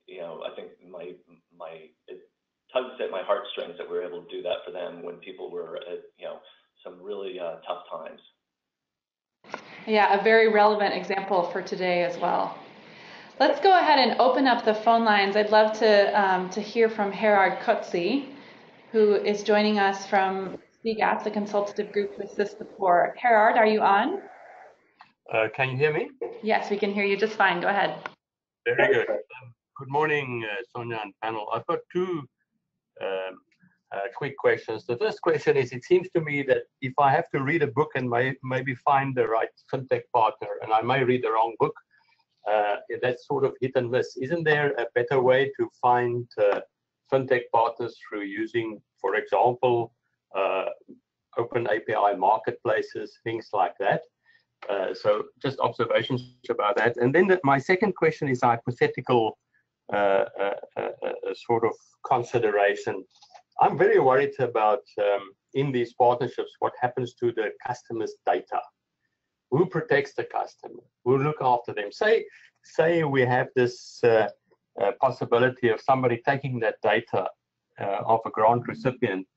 Speaker 4: you know, I think my, my, it, tugs at my heartstrings that we were able to do that for them when people were at, you know, some really uh, tough times.
Speaker 1: Yeah, a very relevant example for today as well. Let's go ahead and open up the phone lines. I'd love to, um, to hear from Gerhard Coetzee, who is joining us from CGAP, the consultative group to assist the poor. Gerard, are you on?
Speaker 7: Uh, can you hear me?
Speaker 1: Yes, we can hear you just fine. Go ahead.
Speaker 7: Very good. Um, good morning, uh, Sonja and panel. I've got two um, uh, quick questions. The first question is, it seems to me that if I have to read a book and may, maybe find the right fintech partner, and I may read the wrong book, uh, that's sort of hit and miss. Isn't there a better way to find uh, fintech partners through using, for example, uh, open API marketplaces, things like that? Uh, so just observations about that. And then the, my second question is hypothetical sort of consideration. I'm very worried about um, in these partnerships what happens to the customer's data. Who protects the customer? Who look after them? Say, say we have this uh, uh, possibility of somebody taking that data uh, of a grant recipient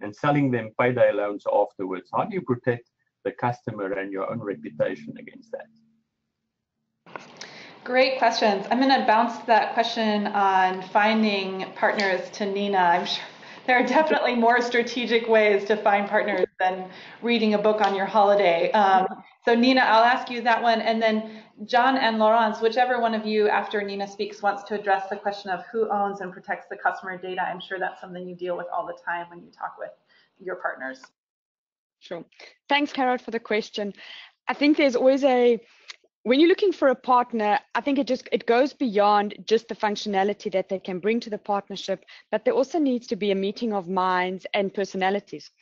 Speaker 7: and selling them payday loans afterwards. How do you protect the customer and your own reputation against that?
Speaker 1: Great questions. I'm going to bounce that question on finding partners to Nina. I'm sure there are definitely more strategic ways to find partners than reading a book on your holiday. Um, so Nina, I'll ask you that one, and then John and Laurence, whichever one of you after Nina speaks wants to address the question of who owns and protects the customer data. I'm sure that's something you deal with all the time when you talk with your partners.
Speaker 5: Sure. Thanks, Carol, for the question. I think there's always a when you're looking for a partner, I think it just it goes beyond just the functionality that they can bring to the partnership, but there also needs to be a meeting of minds and personalities.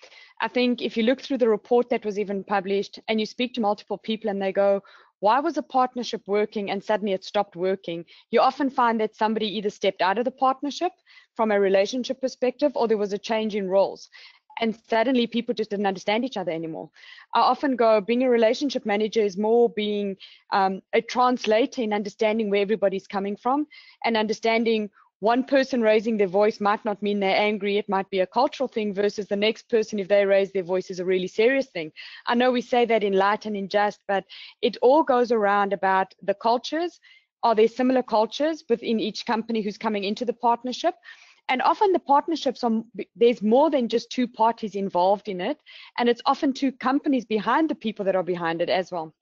Speaker 5: I think if you look through the report that was even published and you speak to multiple people and they go, why was a partnership working and suddenly it stopped working? You often find that somebody either stepped out of the partnership from a relationship perspective or there was a change in roles and suddenly people just didn't understand each other anymore. I often go, being a relationship manager is more being um, a translator in understanding where everybody's coming from and understanding one person raising their voice might not mean they're angry. It might be a cultural thing versus the next person, if they raise their voice, is a really serious thing. I know we say that in light and in jest, but it all goes around about the cultures. Are there similar cultures within each company who's coming into the partnership? And often the partnerships are, there's more than just two parties involved in it. And it's often two companies behind the people that are behind it as well.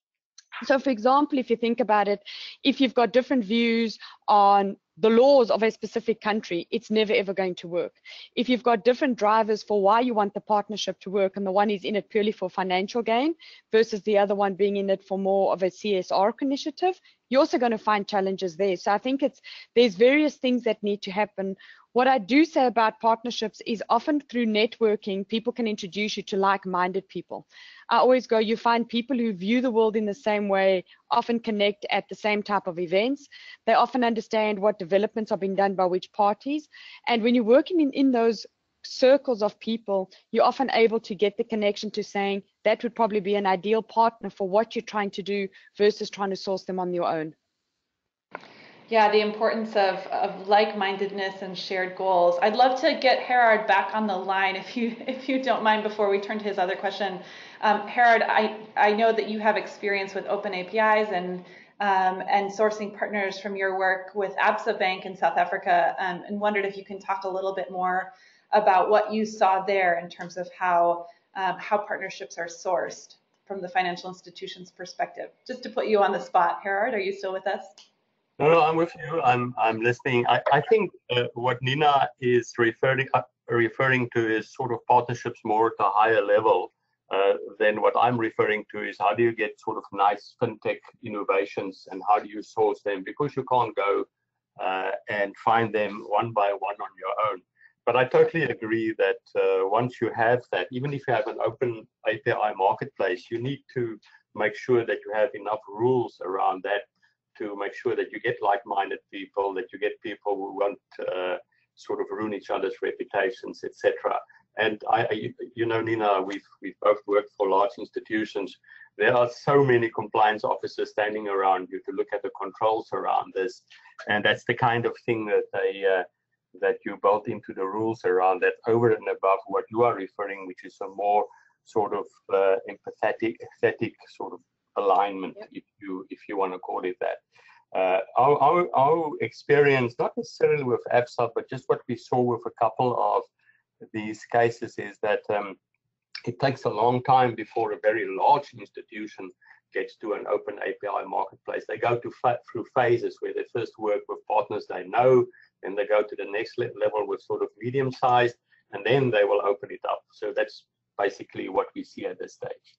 Speaker 5: So for example, if you think about it, if you've got different views on the laws of a specific country, it's never ever going to work. If you've got different drivers for why you want the partnership to work, and the one is in it purely for financial gain versus the other one being in it for more of a CSR initiative, you're also going to find challenges there. So I think it's there's various things that need to happen what I do say about partnerships is often through networking, people can introduce you to like minded people. I always go, you find people who view the world in the same way, often connect at the same type of events. They often understand what developments are being done by which parties. And when you're working in, in those circles of people, you're often able to get the connection to saying that would probably be an ideal partner for what you're trying to do versus trying to source them on your own.
Speaker 1: Yeah, the importance of, of like-mindedness and shared goals. I'd love to get Gerhard back on the line if you *laughs* if you don't mind before we turn to his other question. Um, I, I know that you have experience with open APIs and um, and sourcing partners from your work with Absa Bank in South Africa, um, and wondered if you can talk a little bit more about what you saw there in terms of how um, how partnerships are sourced from the financial institution's perspective. Just to put you on the spot, Gerhard, are you still with us?
Speaker 7: No, no, I'm with you. I'm I'm listening. I, I think uh, what Nina is referring uh, referring to is sort of partnerships more at a higher level uh, than what I'm referring to is how do you get sort of nice fintech innovations and how do you source them because you can't go uh, and find them one by one on your own. But I totally agree that uh, once you have that, even if you have an open API marketplace, you need to make sure that you have enough rules around that to make sure that you get like-minded people, that you get people who won't uh, sort of ruin each other's reputations, etc. And I, you know, Nina, we've we've both worked for large institutions. There are so many compliance officers standing around you to look at the controls around this, and that's the kind of thing that they uh, that you built into the rules around that over and above what you are referring, which is a more sort of uh, empathetic, aesthetic sort of alignment, yep. if you if you want to call it that. Uh, our, our, our, experience, not necessarily with Absa, but just what we saw with a couple of these cases is that um, it takes a long time before a very large institution gets to an open API marketplace. They go to through phases where they first work with partners they know, then they go to the next level with sort of medium sized, and then they will open it up. So that's basically what we see at this stage.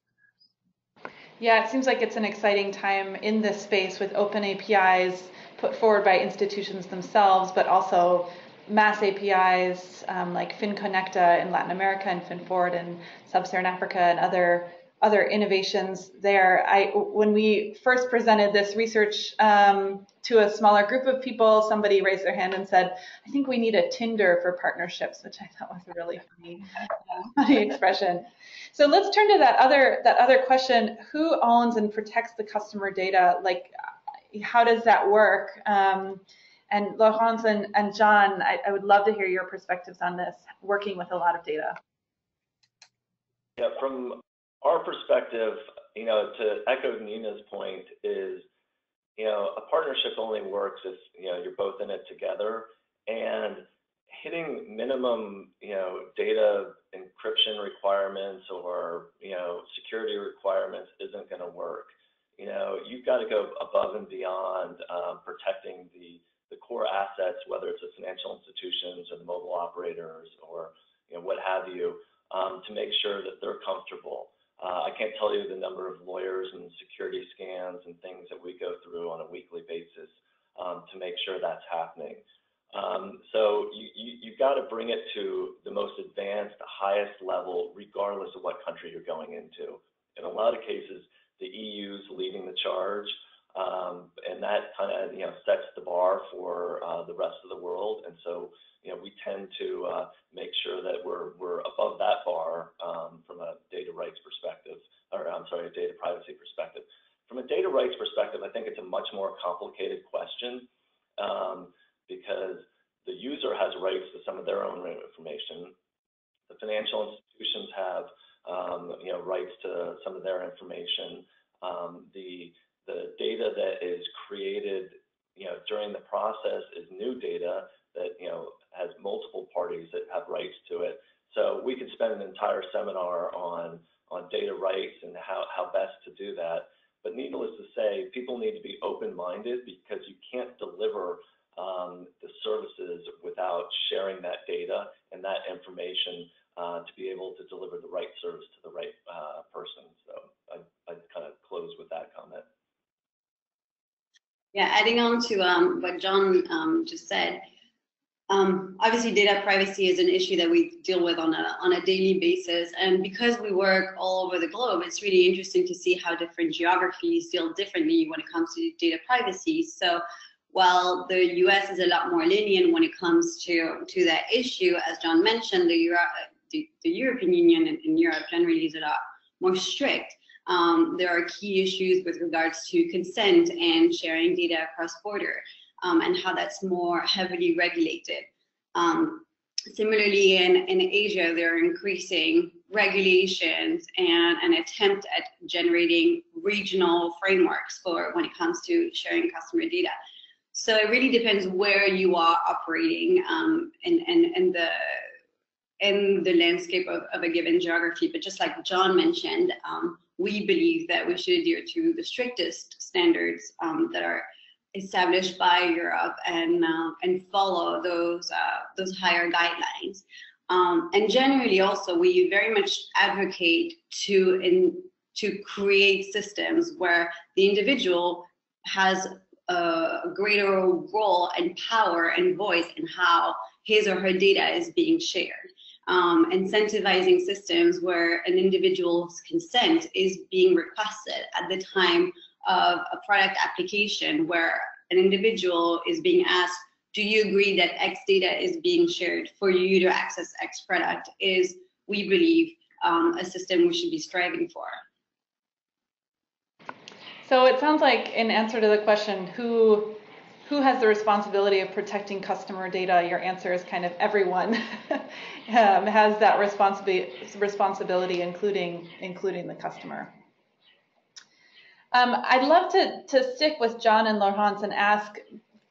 Speaker 1: Yeah, it seems like it's an exciting time in this space with open APIs put forward by institutions themselves, but also mass APIs um, like FinConecta in Latin America and FinForward in Sub-Saharan Africa and other other innovations there. I when we first presented this research um, to a smaller group of people, somebody raised their hand and said, "I think we need a Tinder for partnerships," which I thought was a really funny, uh, *laughs* funny expression. So let's turn to that other that other question: Who owns and protects the customer data? Like, how does that work? Um, and Laurence and, and John, I, I, would love to hear your perspectives on this, working with a lot of data.
Speaker 4: Yeah, from our perspective, you know, to echo Nina's point is, you know, a partnership only works if, you know, you're both in it together and hitting minimum, you know, data encryption requirements or, you know, security requirements isn't going to work. You know, you've got to go above and beyond um, protecting the the core assets, whether it's the financial institutions or the mobile operators or you know what have you, um, to make sure that they're comfortable. Uh, I can't tell you the number of lawyers and security scans and things that we go through on a weekly basis um, to make sure that's happening. Um, so you, you, you've got to bring it to the most advanced, highest level, regardless of what country you're going into. In a lot of cases, the EU's leading the charge. Um, and that kind of, you know, sets the bar for uh, the rest of the world. And so, you know, we tend to uh, make sure that we're, we're above that bar um, from a data rights perspective, or I'm sorry, a data privacy perspective. From a data rights perspective, I think it's a much more complicated question um, because the user has rights to some of their own information. The financial institutions have, you know, rights to some of their information. The the data that is created, you know, during the process is new data that, you know, has multiple parties that have rights to it. So we could spend an entire seminar on, on data rights and how, how best to do that. But needless to say, people need to be open-minded because you can't deliver um, the services without sharing that data and that information uh, to be able to deliver the right service to the right uh, person. So I, I'd kind of close with that comment.
Speaker 6: Yeah, adding on to um, what John um, just said, um, obviously data privacy is an issue that we deal with on a, on a daily basis. And because we work all over the globe, it's really interesting to see how different geographies deal differently when it comes to data privacy. So while the US is a lot more lenient when it comes to, to that issue, as John mentioned, the, Euro the, the European Union and, and Europe generally is a lot more strict um, there are key issues with regards to consent and sharing data across border um, and how that's more heavily regulated. Um, similarly, in, in Asia, there are increasing regulations and an attempt at generating regional frameworks for when it comes to sharing customer data. So it really depends where you are operating um, and, the in the landscape of, of, a given geography. But just like John mentioned, um, we believe that we should adhere to the strictest standards um, that are established by Europe and uh, and follow those uh, those higher guidelines. Um, and generally, also, we very much advocate to in to create systems where the individual has a greater role and power and voice in how his or her data is being shared. Um, incentivizing systems where an individual's consent is being requested at the time of a product application where an individual is being asked, do you agree that X data is being shared for you to access X product is, we believe, um, a system we should be striving for.
Speaker 1: So it sounds like in answer to the question, who who has the responsibility of protecting customer data? Your answer is kind of everyone *laughs* um, has that responsibility, responsibility, including including the customer. Um, I'd love to, to stick with John and Laurence and ask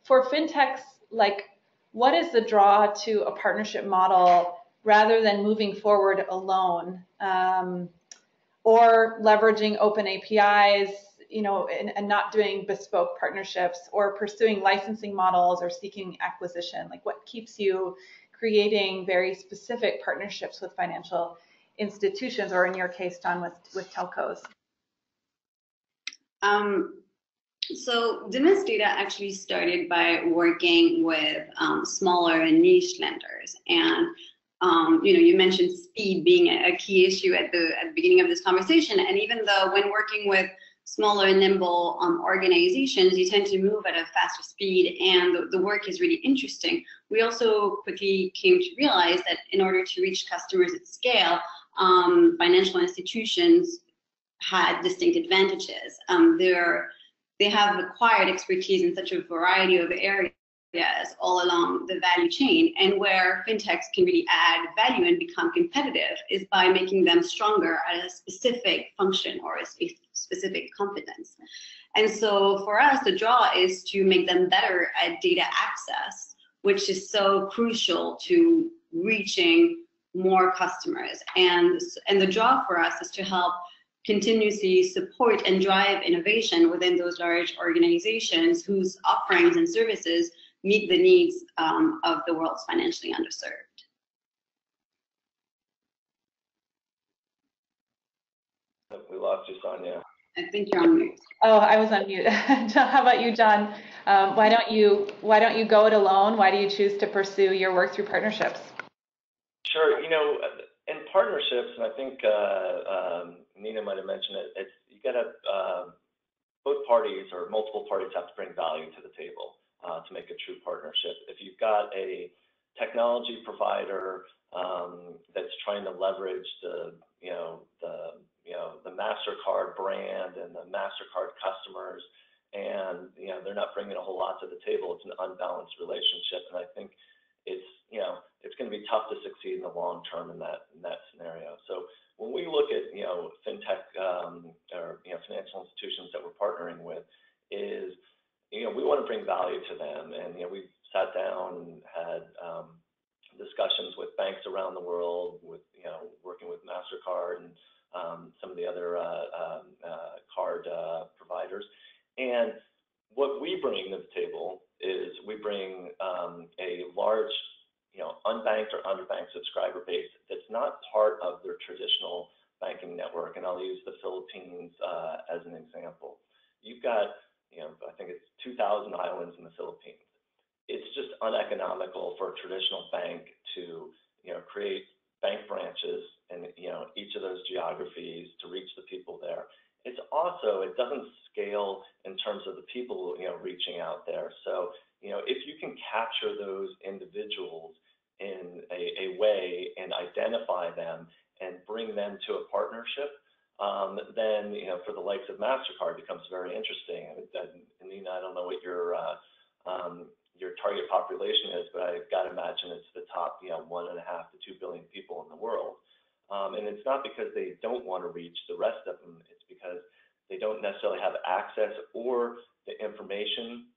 Speaker 1: for fintechs, like what is the draw to a partnership model rather than moving forward alone um, or leveraging open APIs, you know, and, and, not doing bespoke partnerships or pursuing licensing models or seeking acquisition? Like what keeps you creating very specific partnerships with financial institutions or in your case, John, with, with telcos?
Speaker 6: Um, so Demyst Data actually started by working with um, smaller and niche lenders. And um, you know, you mentioned speed being a, key issue at the at the beginning of this conversation. And even though when working with smaller and nimble um, organizations, you tend to move at a faster speed and the, the, work is really interesting. We also quickly came to realize that in order to reach customers at scale, um, financial institutions had distinct advantages. Um, they're, they have acquired expertise in such a variety of areas all along the value chain. And where fintechs can really add value and become competitive is by making them stronger at a specific function or a spe specific competence. And so for us, the draw is to make them better at data access, which is so crucial to reaching more customers. And, and the draw for us is to help continuously support and drive innovation within those large organizations whose offerings and services meet the needs um, of the world's financially underserved.
Speaker 4: We lost you, Sonja.
Speaker 6: I think you're on mute.
Speaker 1: Oh, I was on mute. *laughs* How about you, John? Um, why don't you Why don't you go it alone? Why do you choose to pursue your work through partnerships?
Speaker 4: Sure. You know, in partnerships, and I think uh, um, Nina might have mentioned it, it's you got to uh, both parties or multiple parties have to bring value to the table uh, to make a true partnership. If you've got a technology provider um, that's trying to leverage the you know the you know the Mastercard brand and the Mastercard customers, and you know they're not bringing a whole lot to the table, it's an unbalanced relationship, and I think it's you know it's going to be tough to succeed in the long term in that in that scenario. So when we look at you know fintech um, or you know financial institutions that we're partnering with, is you know we want to bring value to them, and you know we've sat down and had um, discussions with banks around the world, with you know working with Mastercard and some of the other uh, um, uh, card uh, providers, and what we bring to the table is we bring um, a large, you know, unbanked or underbanked subscriber base that's not part of their traditional banking network. And I'll use the Philippines as an example. You've got, you know, I think it's 2,000 islands in the Philippines. It's just uneconomical for a traditional bank to, you know, create bank branches in, you know, each of those geographies to reach the people there. It's also, it doesn't scale in terms of the people, you know, reaching out there. So, you know, if you can capture those individuals in a, a way and identify them and bring them to a partnership, um, then, you know, for the likes of MasterCard becomes very interesting. And, and Nina, I don't know what your, uh, um, your target population is, but I've got to imagine it's the top, you know, one and a half to two billion people in the world. Um, and it's not because they don't want to reach the rest of them, it's because they don't necessarily have access or the information,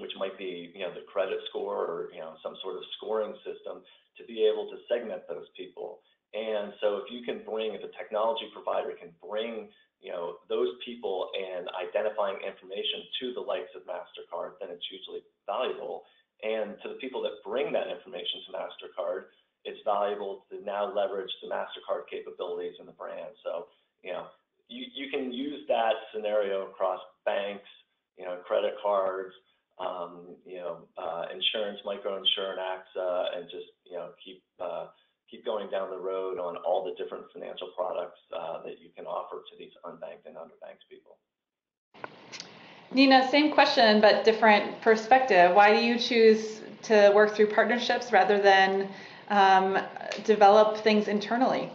Speaker 4: which might be, you know, the credit score or, you know, some sort of scoring system to be able to segment those people. And so if you can bring, if a technology provider can bring, you know, those people and identifying information to the likes of MasterCard, then it's hugely valuable. And to the people that bring that information to MasterCard, it's valuable to now leverage the MasterCard capabilities and the brand. So, you know, you, you can use that scenario across banks, you know, credit cards, um, you know, uh, insurance, microinsurance, AXA, and just, you know, keep, uh, keep going down the road on all the different financial products uh, that you can offer to these unbanked and underbanked people.
Speaker 1: Nina, same question, but different perspective. Why do you choose to work through partnerships rather than um, develop things internally?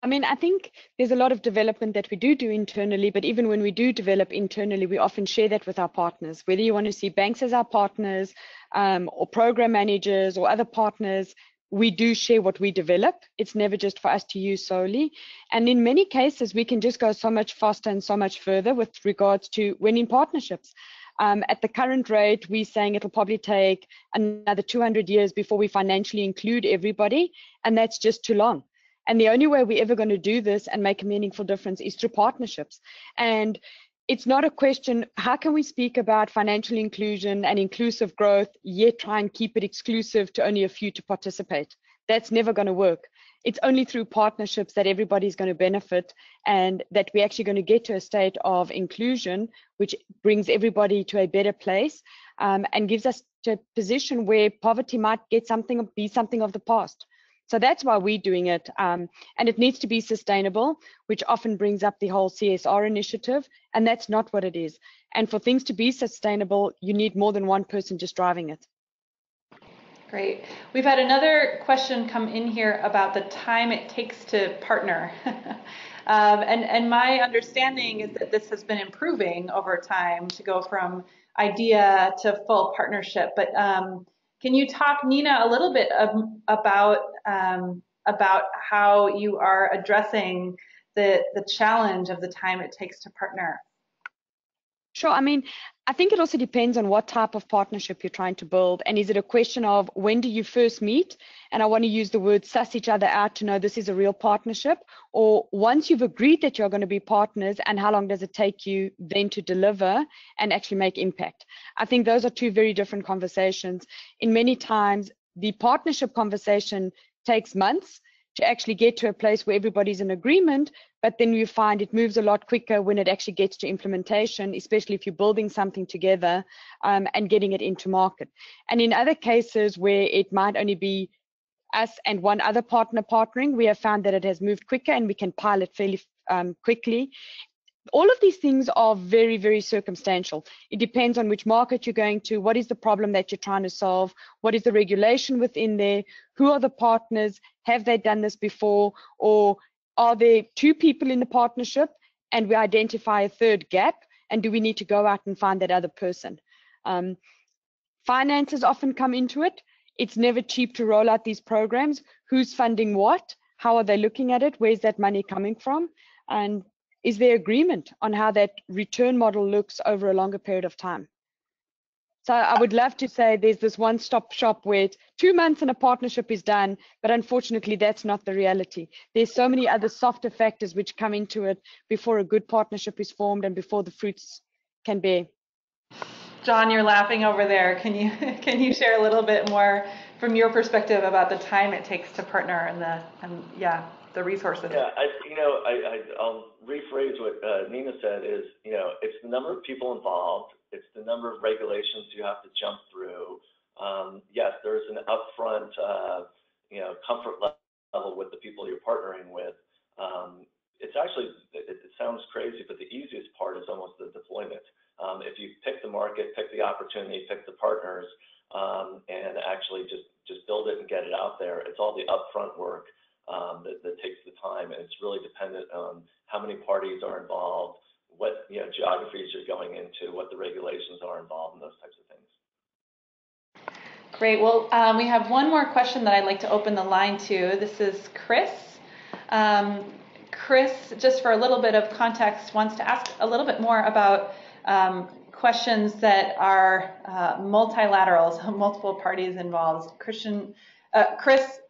Speaker 5: I mean, I think there's a lot of development that we do do internally, but even when we do develop internally, we often share that with our partners. Whether you want to see banks as our partners, um, or program managers, or other partners, we do share what we develop. It's never just for us to use solely. And in many cases, we can just go so much faster and so much further with regards to winning partnerships. Um, at the current rate, we're saying it'll probably take another 200 years before we financially include everybody, and that's just too long. And the only way we're ever going to do this and make a meaningful difference is through partnerships. And it's not a question, how can we speak about financial inclusion and inclusive growth, yet try and keep it exclusive to only a few to participate? That's never going to work. It's only through partnerships that everybody's going to benefit and that we're actually going to get to a state of inclusion, which brings everybody to a better place um, and gives us to a position where poverty might get something, be something of the past. So that's why we're doing it. Um, and it needs to be sustainable, which often brings up the whole CSR initiative. And that's not what it is. And for things to be sustainable, you need more than one person just driving it.
Speaker 1: Great. We've had another question come in here about the time it takes to partner. *laughs* um, and, and my understanding is that this has been improving over time to go from idea to full partnership. But um, can you talk, Nina, a little bit of, about um, about how you are addressing the the challenge of the time it takes to partner?
Speaker 5: Sure. I mean, I think it also depends on what type of partnership you're trying to build. And is it a question of when do you first meet? And I want to use the word suss each other out to know this is a real partnership. Or once you've agreed that you're going to be partners, and how long does it take you then to deliver and actually make impact? I think those are two very different conversations. In many times, the partnership conversation takes months to actually get to a place where everybody's in agreement, but then you find it moves a lot quicker when it actually gets to implementation, especially if you're building something together um, and getting it into market. And in other cases where it might only be us and one other partner partnering, we have found that it has moved quicker and we can pilot fairly um, quickly all of these things are very, very circumstantial. It depends on which market you're going to, what is the problem that you're trying to solve, what is the regulation within there, who are the partners, have they done this before, or are there two people in the partnership and we identify a third gap, and do we need to go out and find that other person? Um, finances often come into it. It's never cheap to roll out these programs. Who's funding what? How are they looking at it? Where's that money coming from? And is there agreement on how that return model looks over a longer period of time? So I would love to say there's this one-stop shop where two months and a partnership is done, but unfortunately that's not the reality. There's so many other softer factors which come into it before a good partnership is formed and before the fruits can bear.
Speaker 1: John, you're laughing over there. Can you *laughs* can you share a little bit more from your perspective about the time it takes to partner and the and yeah the resources?
Speaker 4: Yeah, I, you know, I, I I'll rephrase what uh, Nina said is, you know, it's the number of people involved, it's the number of regulations you have to jump through. Um, yes, there's an upfront, uh, you know, comfort level with the people you're partnering with. Um, it's actually, it, sounds crazy, but the easiest part is almost the deployment. Um, if you pick the market, pick the opportunity, pick the partners, and actually just just build it and get it out there, it's all the upfront work that takes the time, and it's really dependent on how many parties are involved, what you know geographies you're going into, what the regulations are involved, and those types of things.
Speaker 1: Great. Well, um, we have one more question that I'd like to open the line to. This is Chris. Um, Chris, just for a little bit of context, wants to ask a little bit more about um, questions that are uh, multilaterals, *laughs* multiple parties involved. Christian, uh, Chris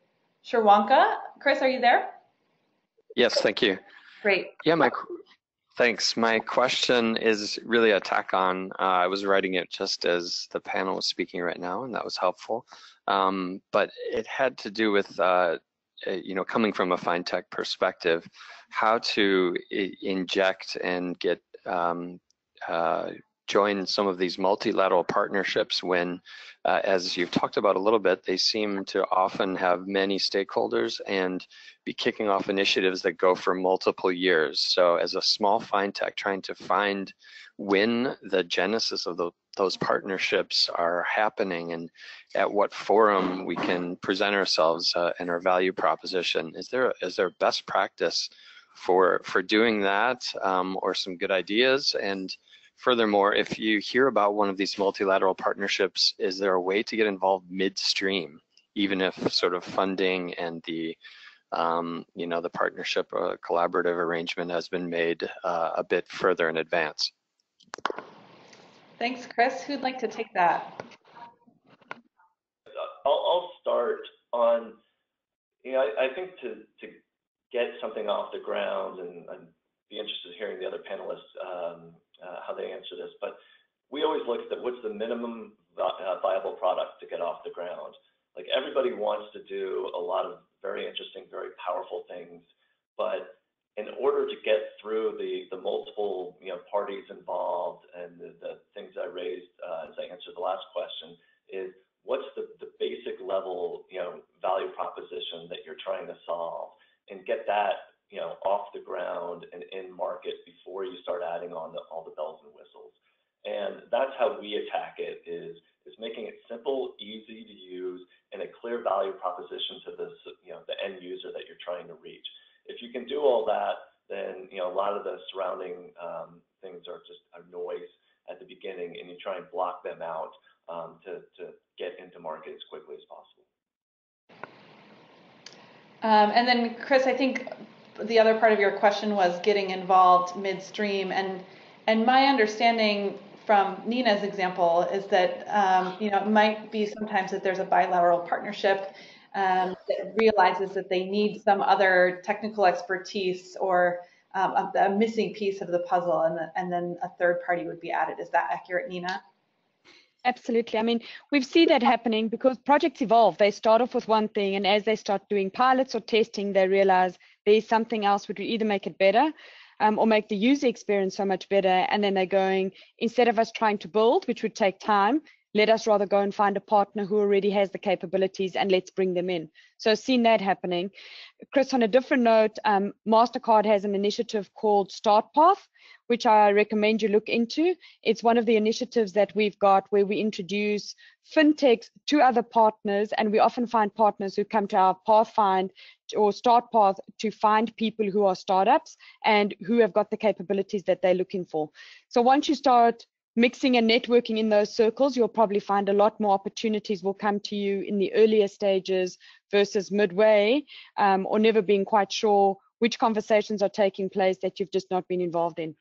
Speaker 1: Sherwanka. Chris, are you there?
Speaker 8: Yes, thank you.
Speaker 1: Great.
Speaker 8: Yeah, my thanks. My question is really a tack on. Uh, I was writing it just as the panel was speaking right now, and that was helpful. Um, but it had to do with, uh, you know, coming from a fintech perspective, how to inject and get um, uh, join some of these multilateral partnerships when, uh, as you've talked about a little bit, they seem to often have many stakeholders and be kicking off initiatives that go for multiple years. So as a small fintech, trying to find when the genesis of the, those partnerships are happening and at what forum we can present ourselves uh, and our value proposition. Is there, is there best practice for, for doing that um, or some good ideas? And Furthermore, if you hear about one of these multilateral partnerships, is there a way to get involved midstream, even if sort of funding and the um, you know the partnership uh, collaborative arrangement has been made uh, a bit further in advance?
Speaker 1: Thanks, Chris. Who'd like to take that?
Speaker 4: I'll, I'll start on. You know, I, I think to to get something off the ground, and I'd be interested in hearing the other panelists um, how they answer this. But we always look at what's the minimum uh, viable product to get off the ground. Like everybody wants to do a lot of very interesting, very powerful things, but in order to get through the the multiple you know parties involved and the, things I raised uh, as I answered the last question is what's the, the basic level you know value proposition that you're trying to solve and get that you know, off the ground and in market before you start adding on the, all the bells and whistles. And that's how we attack it is, is making it simple, easy to use, and a clear value proposition to the, you know, the end user that you're trying to reach. If you can do all that, then, you know, a lot of the surrounding um, things are just a noise at the beginning and you try and block them out um, to, to get into market as quickly as possible.
Speaker 1: Um, and then, Chris, I think the other part of your question was getting involved midstream, and and my understanding from Nina's example is that um, you know it might be sometimes that there's a bilateral partnership um, that realizes that they need some other technical expertise or um, a, a, missing piece of the puzzle, and, the, and then a third party would be added. Is that accurate, Nina?
Speaker 5: Absolutely. I mean, we've seen that happening because projects evolve. They start off with one thing, and as they start doing pilots or testing, they realize there's something else which would either make it better um, or make the user experience so much better. And then they're going, instead of us trying to build, which would take time, let us rather go and find a partner who already has the capabilities and let's bring them in. So seen that happening. Chris, on a different note, um, MasterCard has an initiative called StartPath, which I recommend you look into. It's one of the initiatives that we've got where we introduce fintechs to other partners, and we often find partners who come to our Pathfind or StartPath to find people who are startups and who have got the capabilities that they're looking for. So once you start mixing and networking in those circles, you'll probably find a lot more opportunities will come to you in the earlier stages versus midway, um, or never being quite sure which conversations are taking place that you've just not been involved in.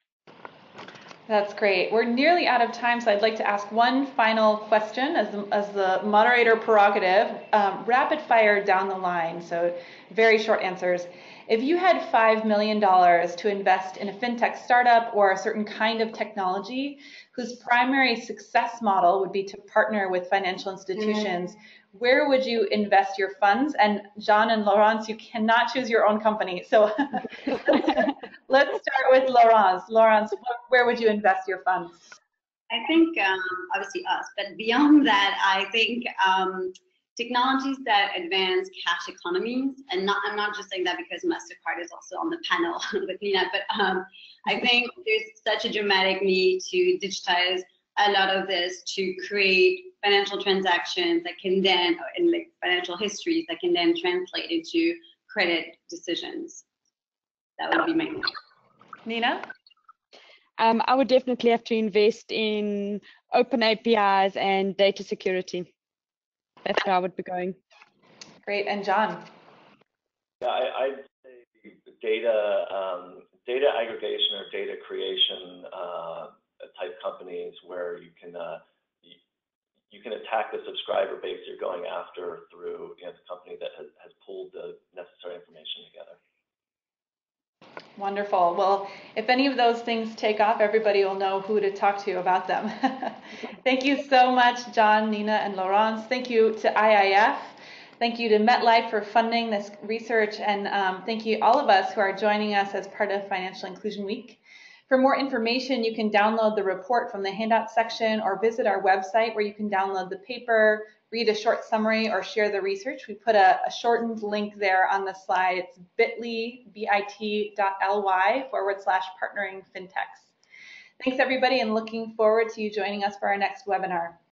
Speaker 1: That's great. We're nearly out of time, so I'd like to ask one final question as the, as the moderator prerogative, um, rapid fire down the line, so very short answers. If you had $5 million to invest in a fintech startup or a certain kind of technology whose primary success model would be to partner with financial institutions, mm-hmm where would you invest your funds? And John and Laurence, you cannot choose your own company. So *laughs* let's start with Laurence. Laurence, where would you invest your funds?
Speaker 6: I think um, obviously us, but beyond that, I think um, technologies that advance cash economies, and not, I'm not just saying that because MasterCard is also on the panel *laughs* with Nina, but um, I think there's such a dramatic need to digitize a lot of this to create financial transactions that can then, and like financial histories that can then translate into credit decisions. That would be my
Speaker 1: Nina?
Speaker 5: Um, I would definitely have to invest in open APIs and data security. That's where I would be going.
Speaker 1: Great. And John?
Speaker 4: Yeah, I, I'd say data, um, data aggregation or data creation uh, type companies where you can uh, you, you, can attack the subscriber base you're going after through you know, the company that has, has pulled the necessary information together.
Speaker 1: Wonderful. Well, if any of those things take off, everybody will know who to talk to about them. *laughs* Thank you so much, John, Nina, and Laurence. Thank you to IIF. Thank you to MetLife for funding this research, and um, thank you all of us who are joining us as part of Financial Inclusion Week. For more information, you can download the report from the handout section or visit our website where you can download the paper, read a short summary, or share the research. We put a, a shortened link there on the slide. It's bit.ly, bit.ly forward slash partnering fintechs. Thanks everybody and looking forward to you joining us for our next webinar.